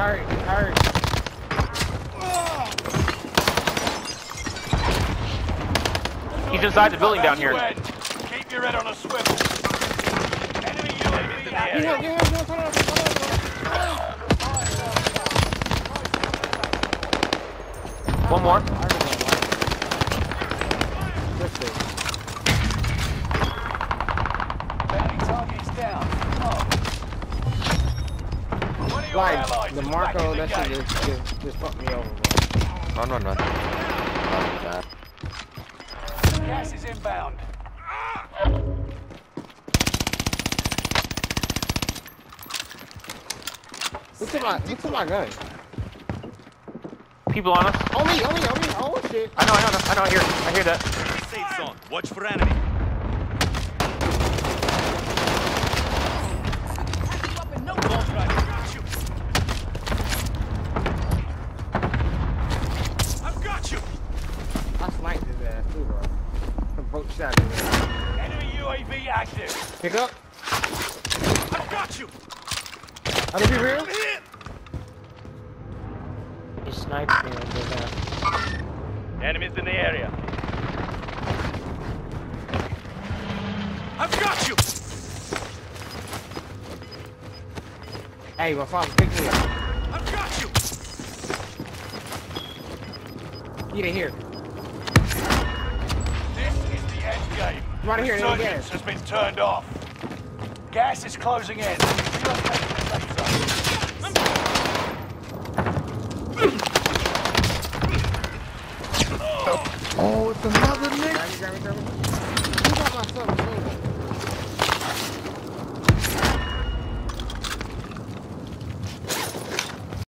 hurt, he's. He's inside the building down here. Keep your head on a swivel. Enemy UAV in the Get area. him, get him, get him, come on, come on. One more. This thing. Target is down. Like, allies the is Marco, back in the that shit just, just, just fucked me over, bro. Run, run, run. Oh, God. Gas is inbound. Who took my, who took my gun? People on us. On me, on me, on me. Oh, shit. I know, I know, I know. I hear, I hear that. Safe zone. Watch for enemy. I've got you. I sniped his ass, too, bro. Approach shot. Enemy UAV active. Pick up. I've got you. How to be real? He sniped me over there. Enemies in the area. I've got you. Hey, my father picked me up. I've got you. Get in here. End game. Right here, no Resurgence gas. has been turned off. Gas is closing in. You must take the safe zone. Oh, it's another nigga.